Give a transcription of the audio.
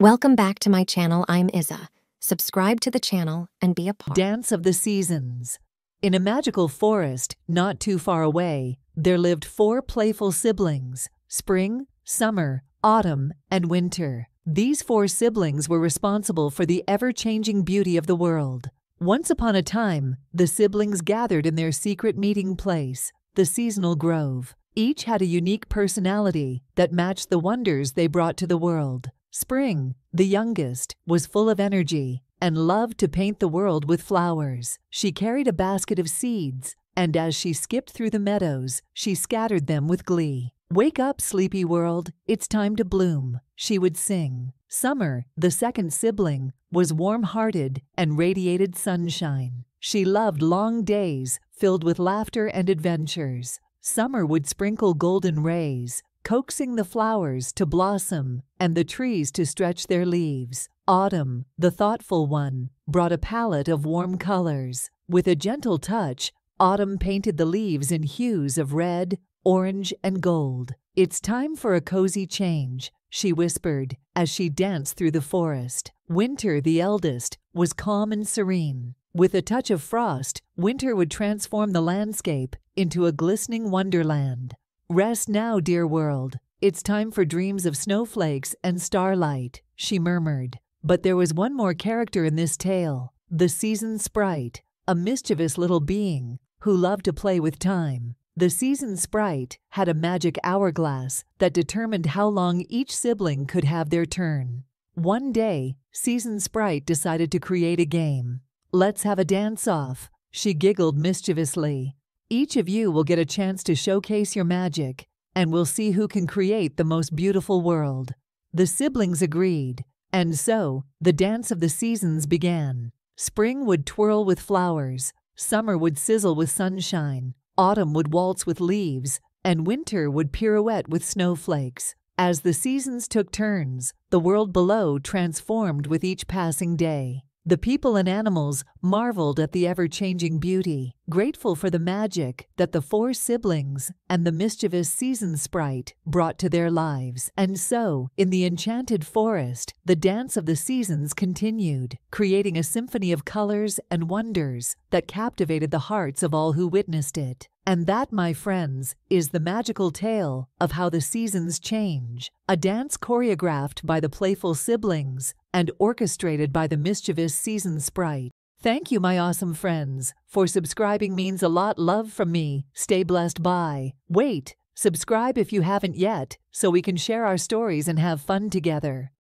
Welcome back to my channel. I'm Iza. Subscribe to the channel and be a part. Dance of the Seasons. In a magical forest not too far away, there lived four playful siblings spring, summer, autumn, and winter. These four siblings were responsible for the ever changing beauty of the world. Once upon a time, the siblings gathered in their secret meeting place, the seasonal grove. Each had a unique personality that matched the wonders they brought to the world. Spring, the youngest, was full of energy and loved to paint the world with flowers. She carried a basket of seeds, and as she skipped through the meadows, she scattered them with glee. Wake up, sleepy world, it's time to bloom, she would sing. Summer, the second sibling, was warm hearted and radiated sunshine. She loved long days filled with laughter and adventures. Summer would sprinkle golden rays, coaxing the flowers to blossom and the trees to stretch their leaves. Autumn, the thoughtful one, brought a palette of warm colors. With a gentle touch, Autumn painted the leaves in hues of red, orange, and gold. It's time for a cozy change, she whispered as she danced through the forest. Winter, the eldest, was calm and serene. With a touch of frost, winter would transform the landscape into a glistening wonderland. Rest now, dear world. It's time for dreams of snowflakes and starlight, she murmured. But there was one more character in this tale the season sprite, a mischievous little being who loved to play with time. The season sprite had a magic hourglass that determined how long each sibling could have their turn. One day, Season Sprite decided to create a game. Let's have a dance off, she giggled mischievously. Each of you will get a chance to showcase your magic, and we'll see who can create the most beautiful world. The siblings agreed, and so the dance of the seasons began. Spring would twirl with flowers, summer would sizzle with sunshine, autumn would waltz with leaves, and winter would pirouette with snowflakes. As the seasons took turns, the world below transformed with each passing day. The people and animals marveled at the ever changing beauty, grateful for the magic that the four siblings and the mischievous season sprite brought to their lives. And so, in the enchanted forest, the dance of the seasons continued, creating a symphony of colors and wonders that captivated the hearts of all who witnessed it. And that, my friends, is the magical tale of how the seasons change. A dance choreographed by the playful siblings and orchestrated by the mischievous season sprite. Thank you, my awesome friends. For subscribing means a lot love from me. Stay blessed bye. Wait, subscribe if you haven't yet, so we can share our stories and have fun together.